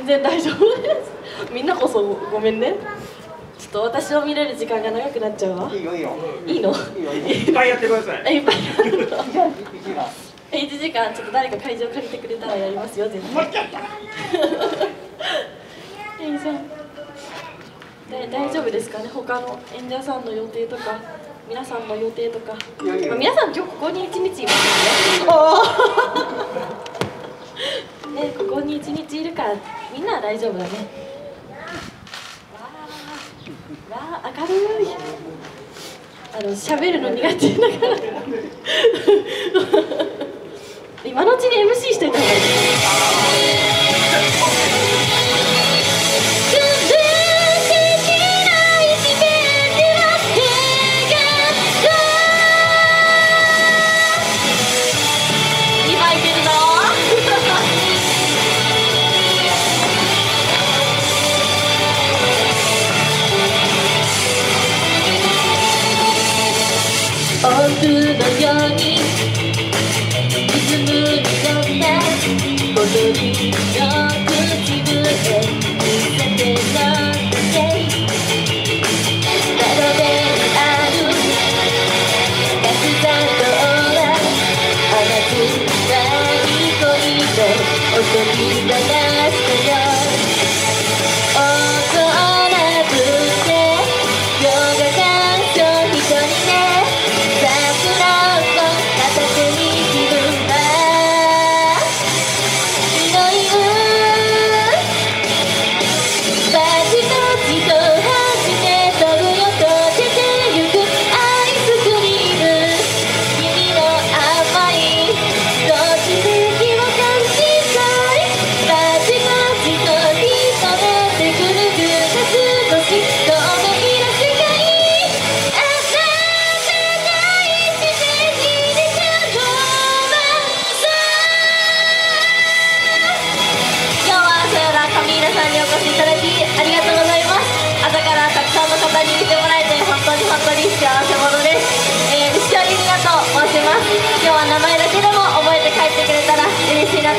全然大丈夫です。みんなこそごめんね。ちょっと私を見れる時間が長くなっちゃうわ。いいよいいよ。いいの？いっぱいやってください。いっぱいやるのじゃあ1時間1時間ちょっと誰か会場借りてくれたらやりますよ全然。いいじゃん。で大丈夫ですかね？他の演者さんの予定とか。皆さんの予定とか、まあ、皆さん今日ここに一日いますよ。ねねここに一日いるからみんなは大丈夫だね。わあ明るい。あの喋るの苦手だから。今のうちに MC しといた方がいい。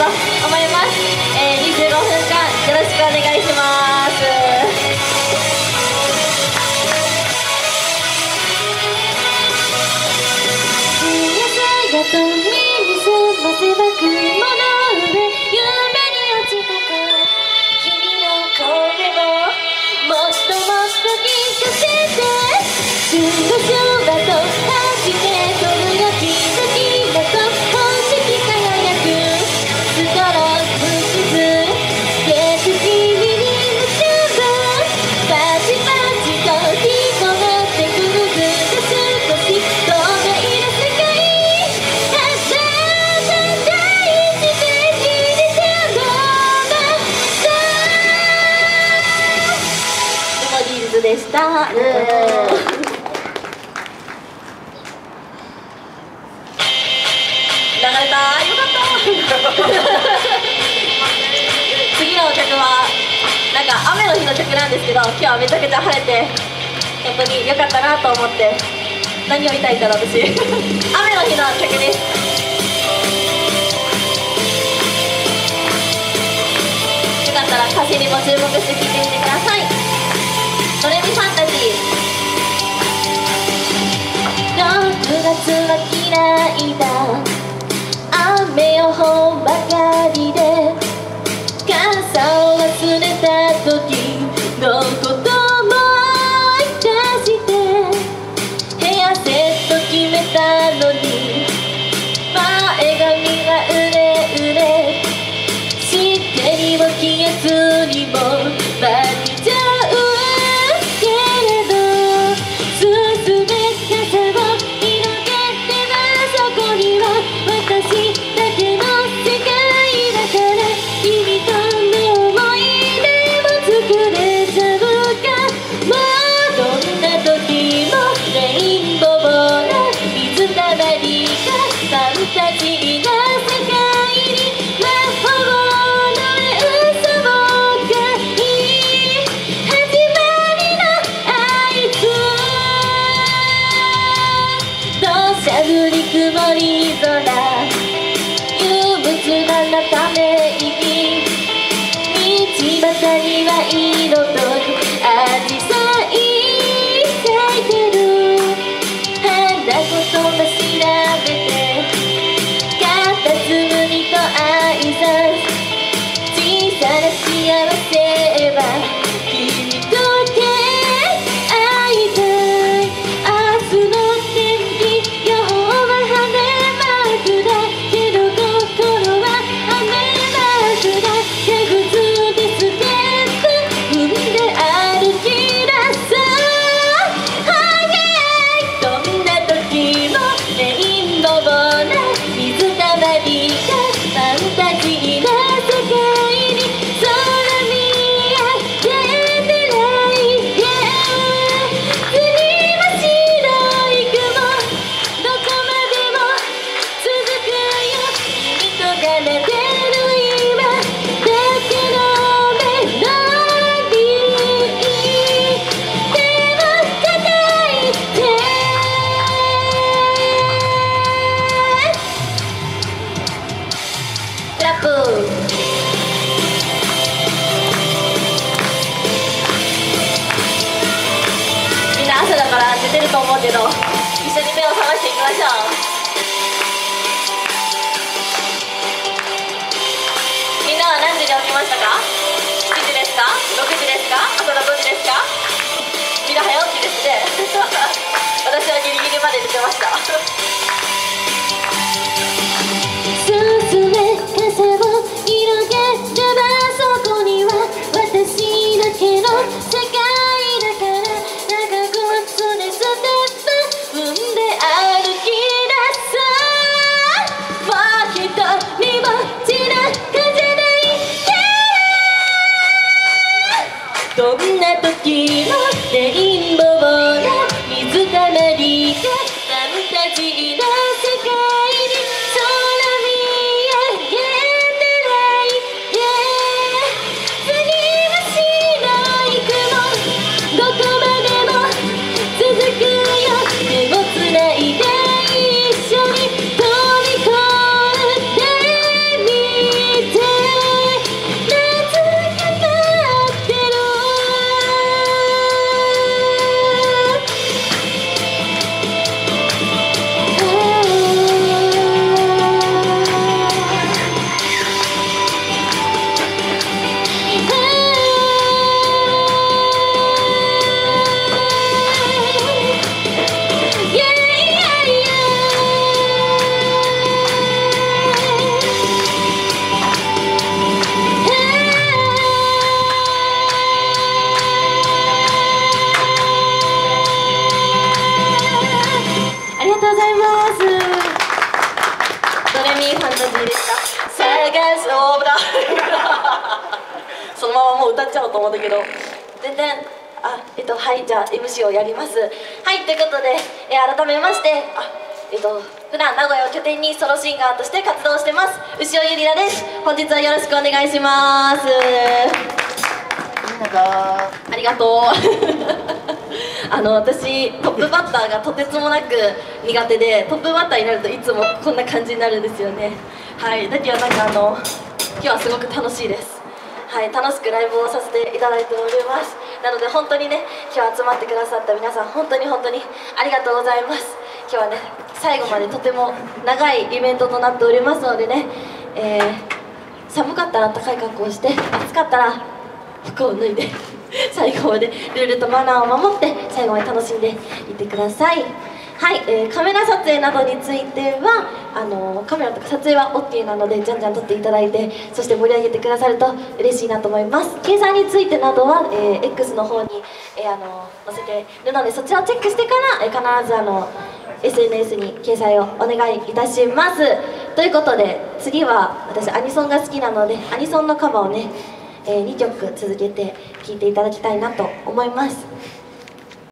と思います、えー、25分間よろしくお願いします。やとにすませば雲流れたよかった次の曲はなんか雨の日の曲なんですけど今日はめちゃくちゃ晴れて本当に良かったなと思って何を言いたいんだろう私雨の日の曲ですよかったら歌詞にも注目して聴いてみてくださいドレミファンタジー6月は嫌いだっちゃおうと思ったけど全然あえっとはいじゃあ MC をやります。はいということで、えー改めましてあえっと普段名古屋を拠点にソロシンガーとして活動してます牛尾ゆりなです。本日はよろしくお願いします。ありがとう。あの私トップバッターがとてつもなく苦手でトップバッターになるといつもこんな感じになるんですよね。はいだけどなんかあの今日はすごく楽しいですはい楽しくライブをさせていただいております。なので本当にね今日集まってくださった皆さん本当に本当にありがとうございます。今日はね最後までとても長いイベントとなっておりますのでね、えー寒かったら暖かい格好をして暑かったら服を脱いで最後までルールとマナーを守って最後まで楽しんでいってください。はい、えーカメラ撮影などについてはあのーカメラとか撮影は OK なのでじゃんじゃん撮っていただいてそして盛り上げてくださると嬉しいなと思います。計算についてなどは、えー X の方に、えーあの載せてるのでそちらをチェックしてから、え必ずあの SNS に掲載をお願いいたします。ということで次は私アニソンが好きなのでアニソンのカバーをね、え2曲続けて聴いていただきたいなと思います。